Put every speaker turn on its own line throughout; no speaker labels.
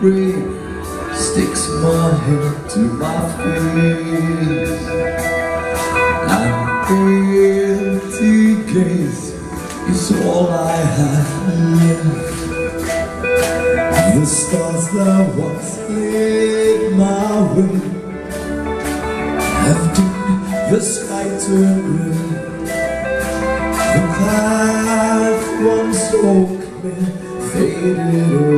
rain sticks my head to my face. An empty gaze is all I have left. The stars that once lit my way Have dimmed the sky to gray. The path once so clear faded away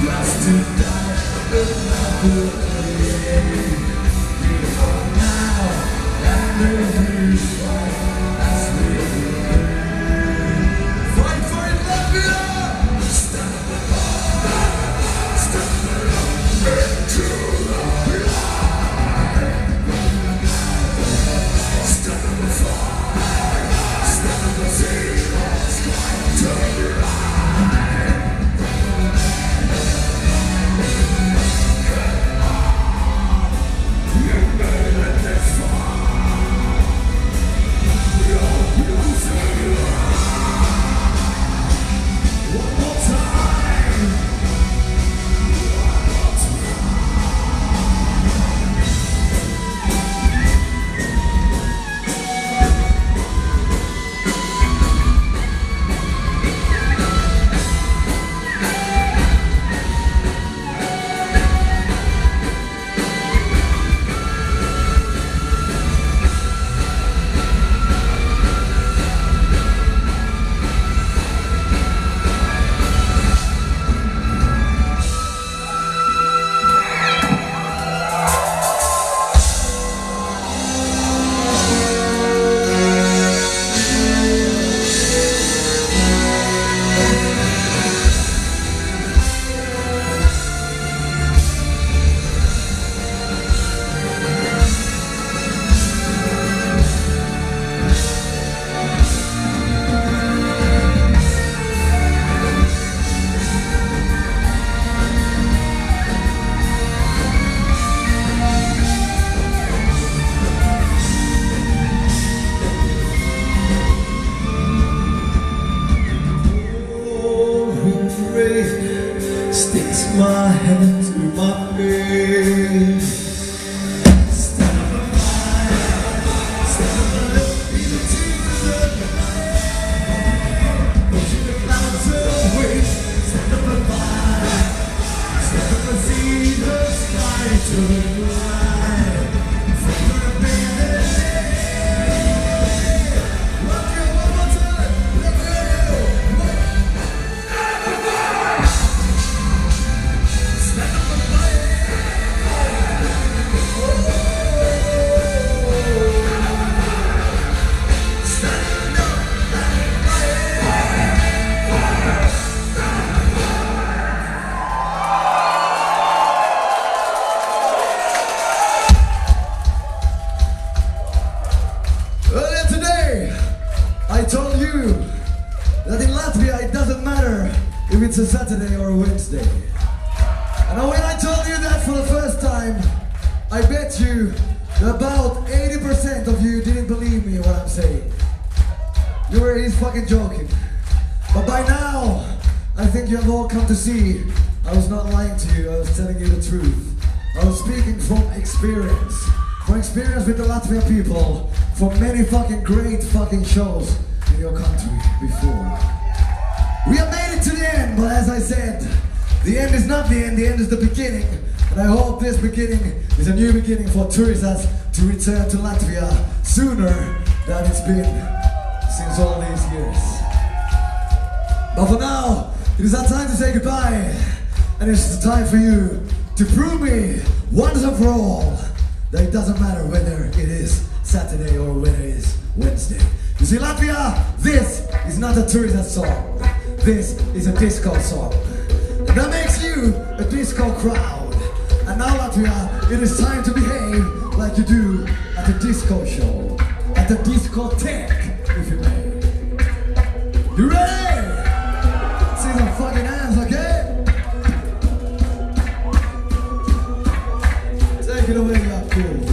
Just to die. another day Thank you. Told you that in Latvia it doesn't matter if it's a Saturday or a Wednesday. And when I told you that for the first time, I bet you about 80% of you didn't believe me what I'm saying. You were just fucking joking. But by now, I think you have all come to see I was not lying to you, I was telling you the truth. I was speaking from experience. From experience with the Latvian people, from many fucking great fucking shows your country before. We have made it to the end, but as I said, the end is not the end, the end is the beginning. And I hope this beginning is a new beginning for Turisas to return to Latvia sooner than it's been since all these years. But for now, it is our time to say goodbye. And it's the time for you to prove me once and for all that it doesn't matter whether it is Saturday or whether it is Wednesday. You see, Latvia, this is not a Turisas song. This is a disco song. That makes you a disco crowd. And now, Latvia, it is time to behave like you do at a disco show. At a discotheque, if you may. You ready? See some fucking hands, okay? Take it away, Yakub. Okay,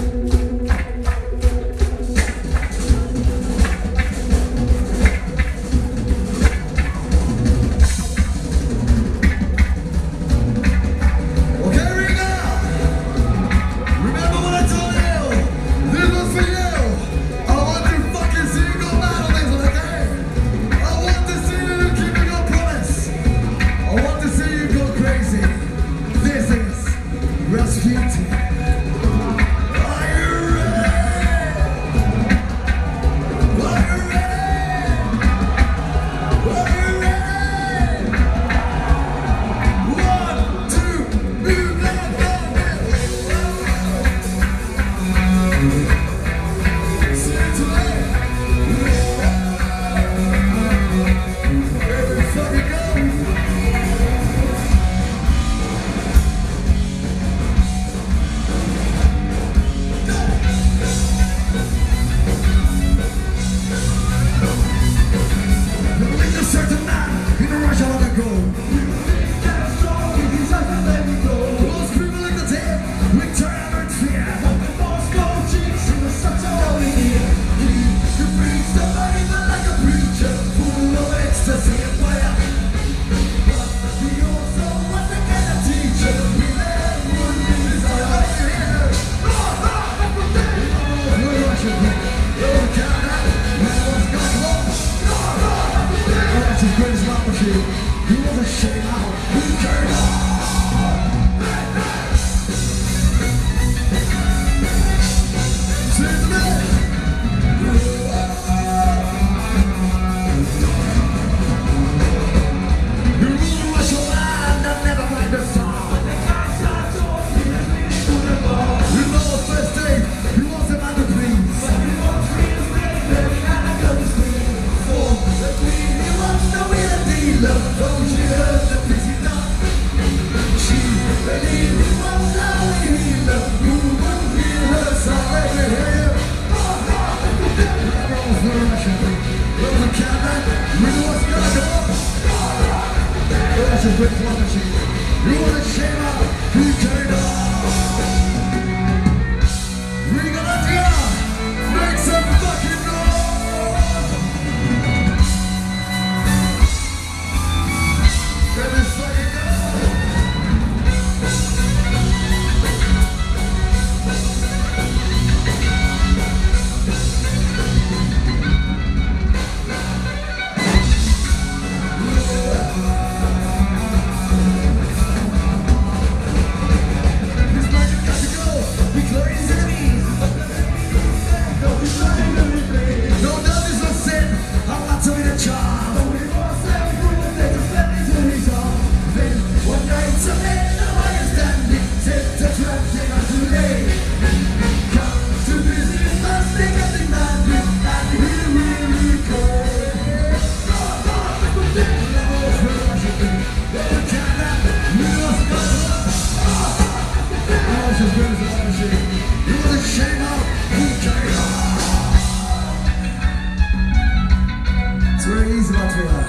Praise Montreal.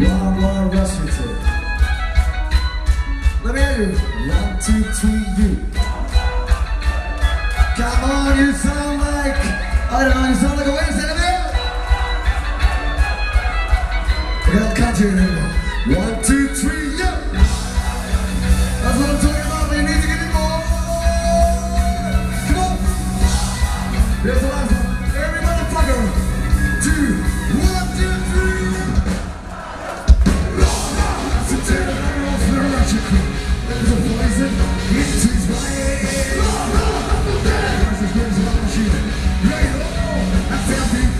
Wild Wild Washington. Let me hear you. One, two, three, you. Come on, you sound like, I don't know, you sound like a Wednesday Lay low, I